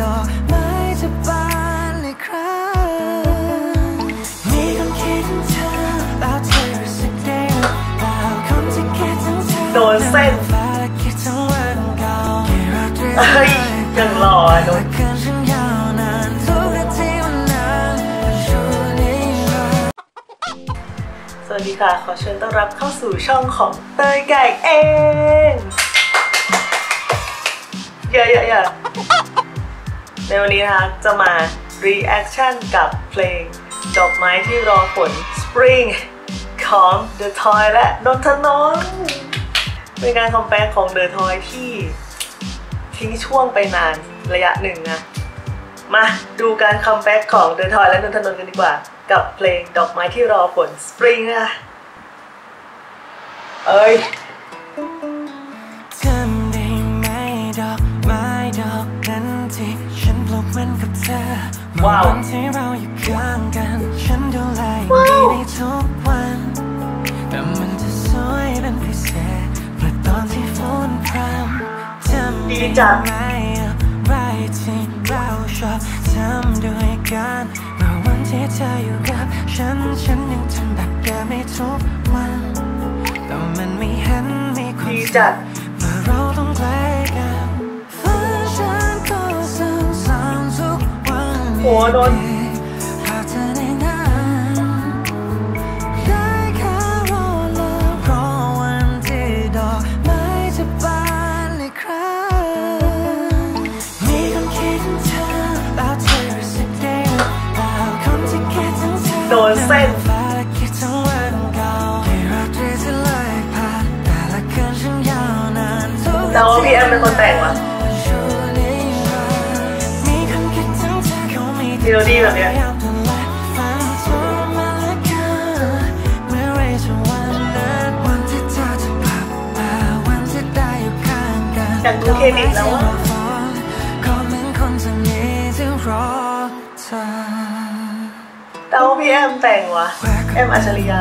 ดอกไม้จะบานอีกครั้งมีคนคิดถึงเธอแล้วเธอรู้สึกได้หรือเปล่าคนที่คิดถึงเธอโดนเส้นฟ้าและคิดถึงวันเก่าเฮ้ยยังหล่ออะโดนคืนฉันยาวนานทุกสวัสดีค่ะ ขอเชิญต้อนรับเข้าสู่ช่องของเตยไก่เอง เยอะๆๆ ในวันนี้นะคะจะมา reaction กับเพลง ดอกไม้ที่รอฝน Spring ของ The Toy และนนท์ ธนนท์เป็นการ comeback ของ The Toy ที่ทิ้งช่วงไปนานระยะหนึ่งนะ มาดูการ comeback ของ The Toy และนนท์ ธนนท์กันดีกว่า กับเพลงดอกไม้ที่รอฝน Spring นะเอ้ย ฉันปลูกมันกับเธอเมื่อว้าววันที่เราอยู่ข้างกัน ฉันดูแลอย่างดีในทุกวันแต่มันจะสวยเป็นพิเศษเมื่อตอนที่ฝนพรำจำดีได้จังไหมอะไรที่เราชอบทำด้วยกันเมื่อวันที่เธออยู่กับฉัน ฉันยังทำแบบเดิมในทุกวันแต่มันไม่เห็นมีความดีสุข โหโดนภาพเธอในนั้นได้แค่รอและรอวันอนอีกครั้งมีคนคิดถึงเธอแล้วเธอรู้สึกได้หรือเปล่าคนที่คิดถึงเธอโดนเส้นและคิดถึงวันเก่าที่ราตรีที่ไหลผ่านแต่ละคืนฉันยาวนานทุกแต่ว่าพี่แอมเป็นคนแต่งวะ เขามีเมโลดี้แบบเนี้ยอเกินเมื่อไรจาวันที่ได้อยู่ข้างกันอยากดูเครดิตแล้วอะก็เหมือนคนจะมีที่รอเธอแต่ว่าพี่แอมแต่งวะแอมอัจฉริยะ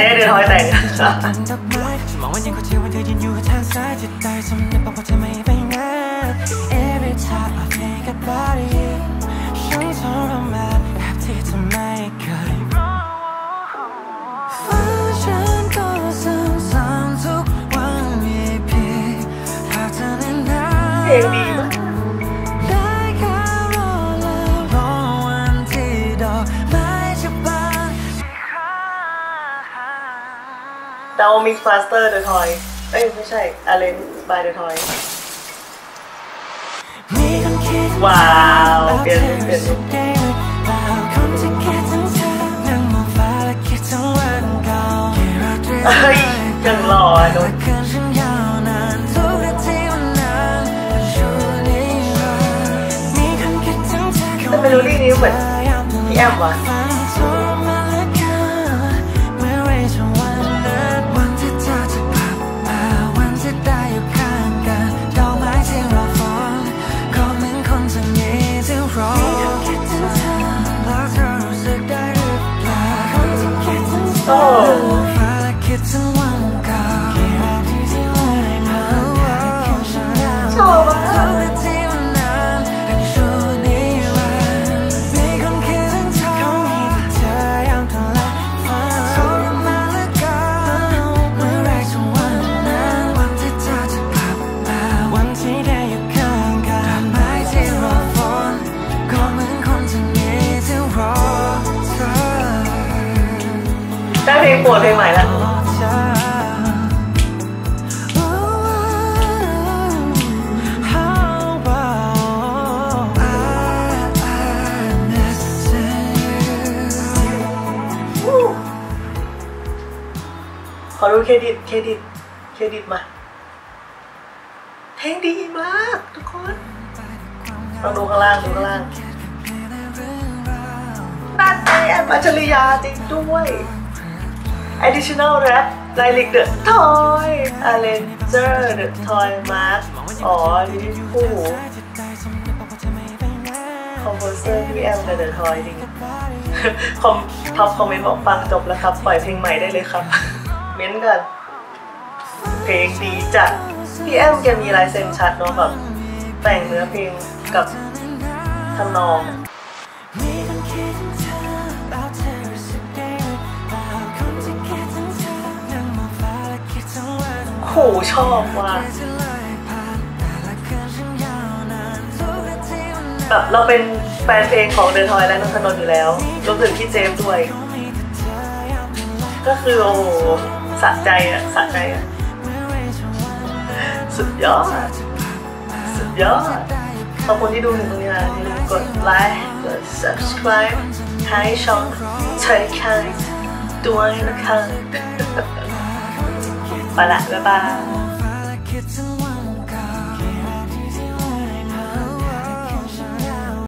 อ้เดือนทอยแต่งฉันมองว่ายังเขาเชื่อว่าเธอยืนอยู่ทางซ้ายจิตใจสำนึกบอกว่าเธอไม่ไปไหน Every time I think about you ฉันทร มิกฟาสเตอร์เดอะทอยเอ้ยไม่ใช่อาเลนบายเดอะทอยมีคนคิดว้าวเปลี่ยนเปลี่ยนสุดได้หรือเปล่าคนที่คิดถึงเธอนั่งมองฟ้าและคิดถึงวันเก่าที่ราตรีเฮ้ยยังหล่ออะโดนคืนฉันยาวนานทุกนาทีมันนานเป็นชั่วนิรันดร์มีคนคิดถึงเธอแต่เมโลดี้นี้เหมือนพี่แอมวะ ด ได้เพลงโปรดเพลงใหม่ล้วรอเธอ How about I, I missing you ขอดูเครดิต เครดิต เครดิตมา เพลงดีมากทุกคนลองดูข้างล่างดูข้างล่างนั่นไงแอมอัจฉริยาจริงด้วย additional rap lyric The Toy arranger The Toy มาร์คอ๋อนี่คู่หูพี่แอมกับ The Toy จริงคอม top comment บอกฟังจบแล้วครับ ปล่อยเพลงใหม่ได้เลยครับ เม้นกันเพลงดีจัดพี่แอมแกมีลายเซ็นชัดเนาะแบบแต่งเนื้อเพลงกับทำนอง โหชอบมากจะเลยผ่านแต่ละแบบเราเป็นแฟนเพลงของเดอะทอยและนนทนนท์อยู่แล้วรวมถึงพี่เจมด้วย ก็คือโอ้โหสะใจอะสะใจอะสุดยอด สุดยอดขอบคุณที่ดูถึงตรงนี้นะอย่าลืมกดไลค์กด subscribe ให้ช่องไทยคันด้วยนะคะ ไปละบ๊ายบาย